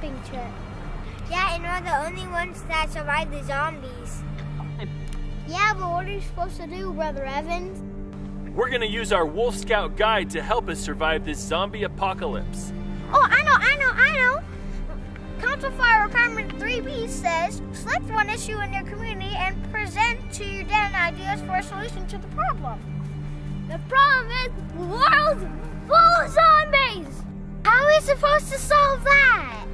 camping trip. Yeah, and we're the only ones that survived the zombies. Yeah, but what are you supposed to do, Brother Evans? We're gonna use our Wolf Scout guide to help us survive this zombie apocalypse. Oh, I know, I know, I know. Council Fire Requirement 3B says select one issue in your community and present to your den ideas for a solution to the problem. The problem is the world's full of zombies. How are we supposed to solve that?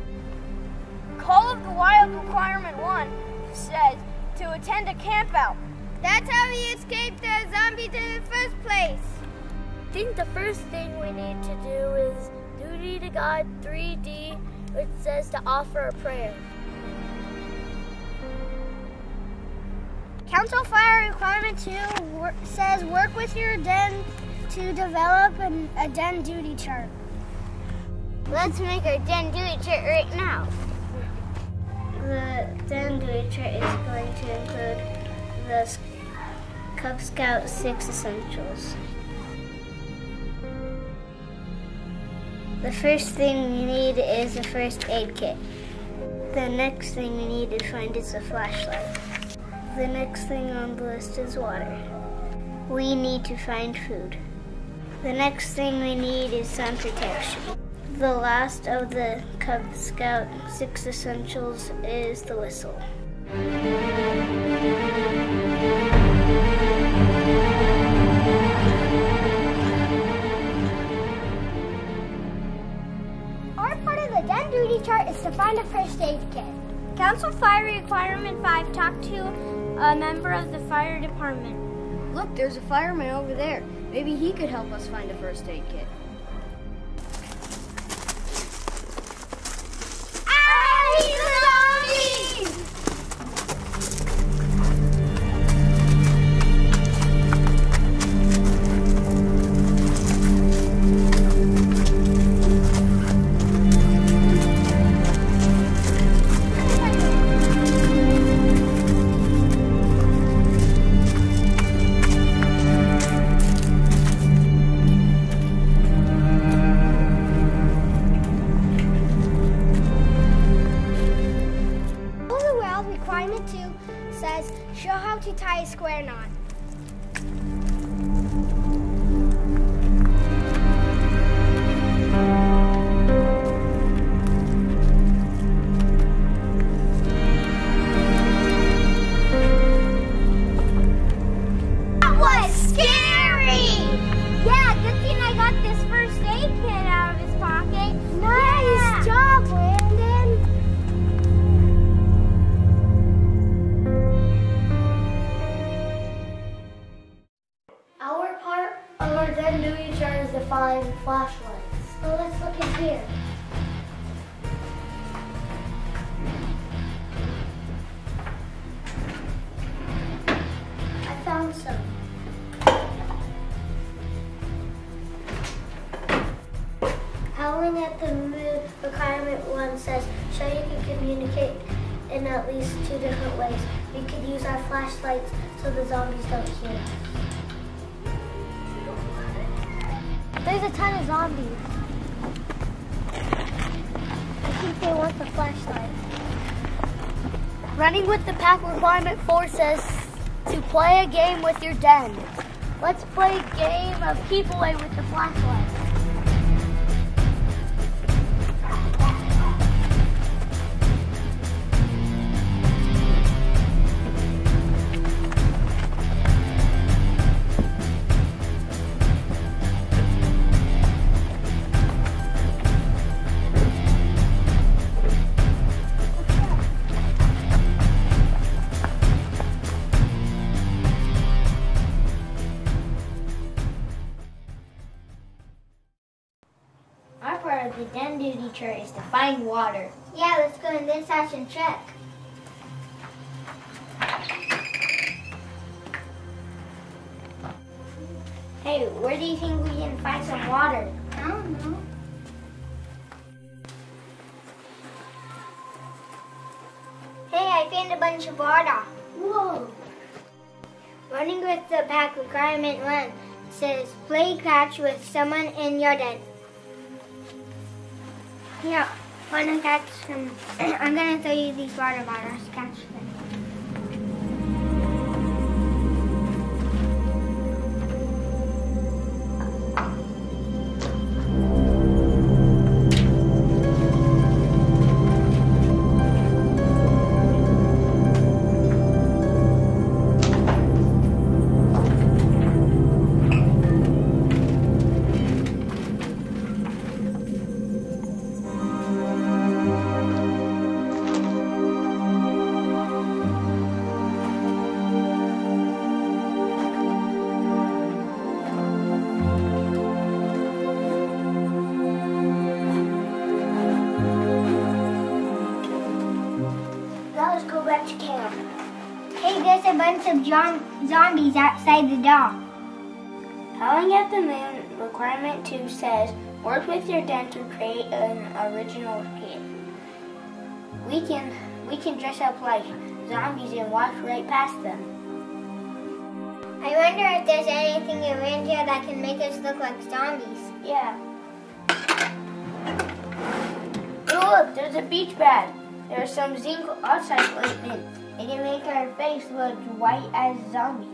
Call of the Wild Requirement 1 says to attend a campout. That's how we escaped the zombies in the first place. I think the first thing we need to do is Duty to God 3D, which says to offer a prayer. Council Fire Requirement 2 wor- says work with your den to develop an, a den duty chart. Let's make our den duty chart right now. The chart is going to include the Cub Scout 6 essentials. The first thing we need is a first aid kit. The next thing we need to find is a flashlight. The next thing on the list is water. We need to find food. The next thing we need is sun protection. The last of the Cub Scout six essentials is the whistle. Our part of the den duty chart is to find a first aid kit. Council Fire Requirement 5 talk to a member of the fire department. Look, there's a fireman over there. Maybe he could help us find a first aid kit. Our den duty chart is find flashlights. So let's look in here. I found some. Howling at the Moon requirement one says, show you can communicate in at least two different ways. We could use our flashlights so the zombies don't hear us. There's a ton of zombies. I think they want the flashlight. Running with the pack requirement 4 says to play a game with your den. Let's play a game of keep away with the flashlight. Chart is to find water. Yeah, let's go in this house and check. Hey, where do you think we can find some water? I don't know. Hey, I found a bunch of water. Whoa! Running with the pack requirement one says play catch with someone in your den. Yeah, Wanna catch some? I'm gonna throw you these water bottles. Catch them. Zombies outside the dock. Howling at the Moon Requirement 2 says, work with your den to create an original kit. We can, we can dress up like zombies and walk right past them. I wonder if there's anything around here that can make us look like zombies. Yeah. Oh look, there's a beach bag. There's some zinc oxide ointment. It make our face look white as zombies.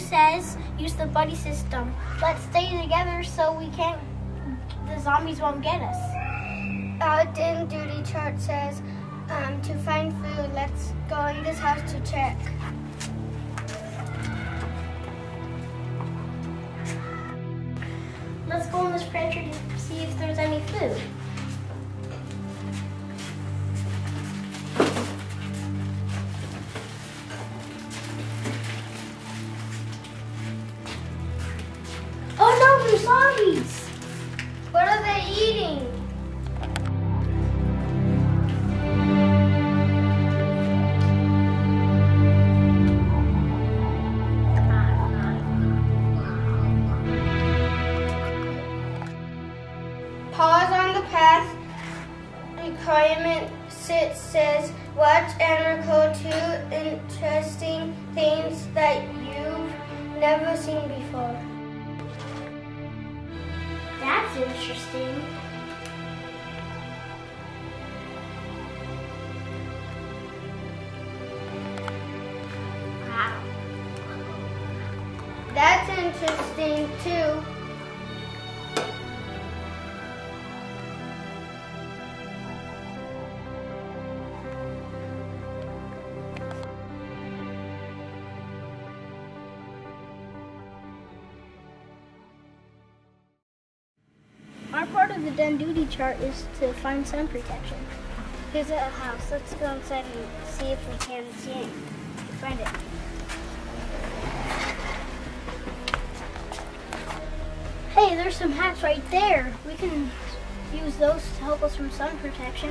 Says use the buddy system. Let's stay together so we can't the zombies won't get us. Our den duty chart says um, to find food, let's go in this house to check. Let's go in this pantry to see if there's any food. There's! What are they eating? Paws on the path. Requirement six says watch and record two interesting things that you've never seen before. That's interesting. Wow. That's interesting too. Of the den duty chart is to find sun protection. Here's a house. Let's go inside and see if we can see it. Find it. Hey, there's some hats right there. We can use those to help us from sun protection.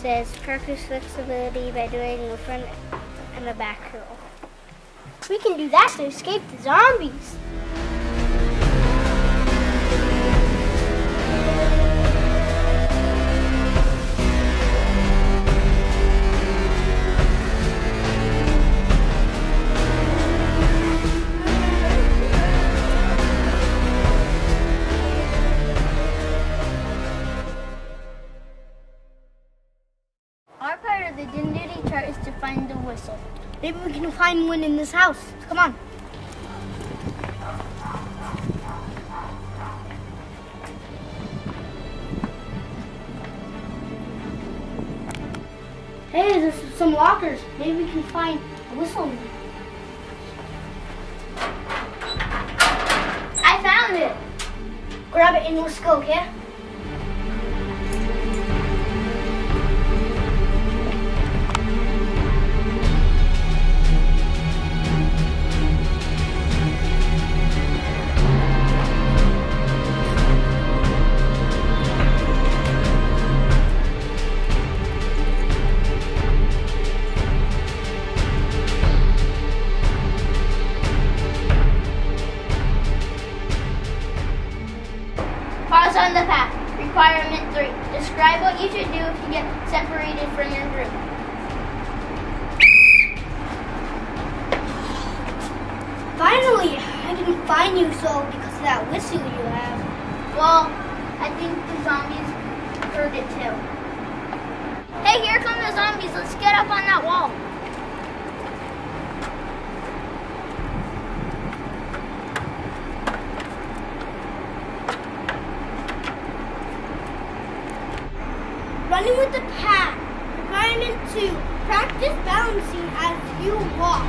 Says practice flexibility by doing the front and the back curl. We can do that to escape the zombies. The din duty chart is to find the whistle. Maybe we can find one in this house. Come on. Hey, there's some lockers. Maybe we can find a whistle. I found it. Grab it and let's go, okay? On the path. Requirement three. Describe what you should do if you get separated from your group. Finally, I can find you so because of that whistle you have. Well, I think the zombies heard it too. Hey, here come the zombies. Let's get up on that wall. Running with the pack. Requirement two. Practice balancing as you walk.